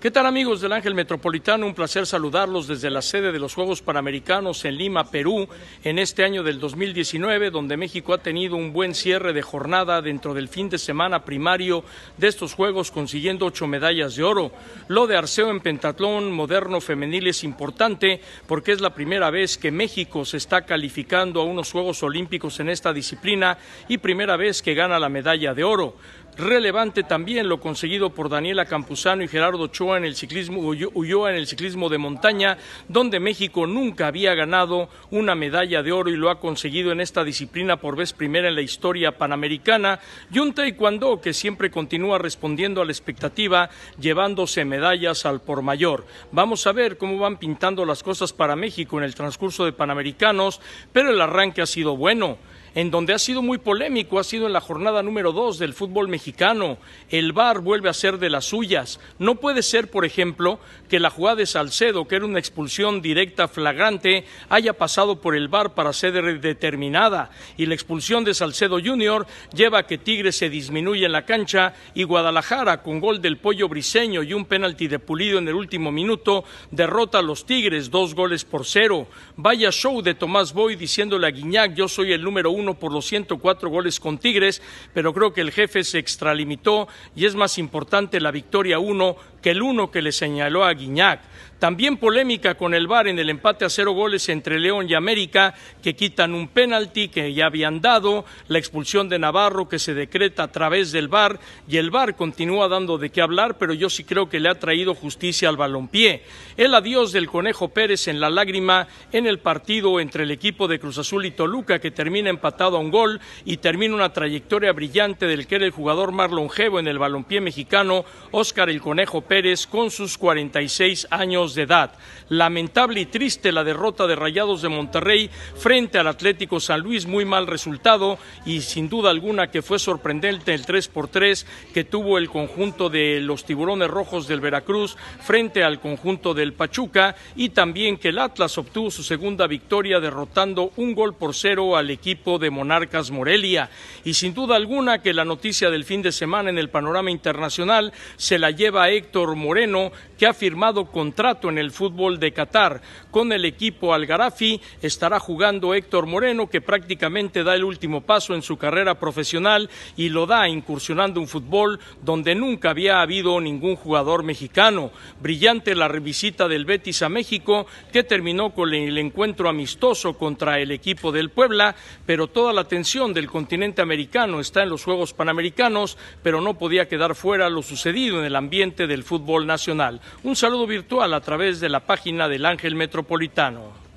¿Qué tal amigos del Ángel Metropolitano? Un placer saludarlos desde la sede de los Juegos Panamericanos en Lima, Perú, en este año del 2019, donde México ha tenido un buen cierre de jornada dentro del fin de semana primario de estos Juegos, consiguiendo ocho medallas de oro. Lo de Arceo en pentatlón moderno femenil es importante porque es la primera vez que México se está calificando a unos Juegos Olímpicos en esta disciplina y primera vez que gana la medalla de oro. Relevante también lo conseguido por Daniela Campuzano y Gerardo Ochoa en el ciclismo Ulloa en el ciclismo de montaña, donde México nunca había ganado una medalla de oro y lo ha conseguido en esta disciplina por vez primera en la historia panamericana, y un taekwondo que siempre continúa respondiendo a la expectativa, llevándose medallas al por mayor. Vamos a ver cómo van pintando las cosas para México en el transcurso de Panamericanos, pero el arranque ha sido bueno en donde ha sido muy polémico, ha sido en la jornada número dos del fútbol mexicano. El VAR vuelve a ser de las suyas. No puede ser, por ejemplo, que la jugada de Salcedo, que era una expulsión directa flagrante, haya pasado por el VAR para ser determinada y la expulsión de Salcedo Jr. lleva a que Tigres se disminuya en la cancha y Guadalajara, con gol del pollo briseño y un penalti de pulido en el último minuto, derrota a los Tigres dos goles por cero. Vaya show de Tomás Boy diciéndole a Guiñac, yo soy el número uno por los 104 goles con Tigres, pero creo que el jefe se extralimitó y es más importante la victoria uno que el uno que le señaló a Guiñac. También polémica con el VAR en el empate a cero goles entre León y América, que quitan un penalti que ya habían dado, la expulsión de Navarro que se decreta a través del VAR, y el VAR continúa dando de qué hablar, pero yo sí creo que le ha traído justicia al balompié. El adiós del Conejo Pérez en la lágrima en el partido entre el equipo de Cruz Azul y Toluca, que termina empatado a un gol y termina una trayectoria brillante del que era el jugador más longevo en el balompié mexicano, Óscar el Conejo con sus 46 años de edad. Lamentable y triste la derrota de Rayados de Monterrey frente al Atlético San Luis, muy mal resultado y sin duda alguna que fue sorprendente el 3 por 3 que tuvo el conjunto de los Tiburones Rojos del Veracruz frente al conjunto del Pachuca y también que el Atlas obtuvo su segunda victoria derrotando un gol por cero al equipo de Monarcas Morelia. Y sin duda alguna que la noticia del fin de semana en el panorama internacional se la lleva Héctor Moreno, que ha firmado contrato en el fútbol de Qatar. Con el equipo Algarafi estará jugando Héctor Moreno, que prácticamente da el último paso en su carrera profesional y lo da incursionando un fútbol donde nunca había habido ningún jugador mexicano. Brillante la revisita del Betis a México, que terminó con el encuentro amistoso contra el equipo del Puebla, pero toda la atención del continente americano está en los Juegos Panamericanos, pero no podía quedar fuera lo sucedido en el ambiente del fútbol nacional. Un saludo virtual a través de la página del Ángel Metropolitano.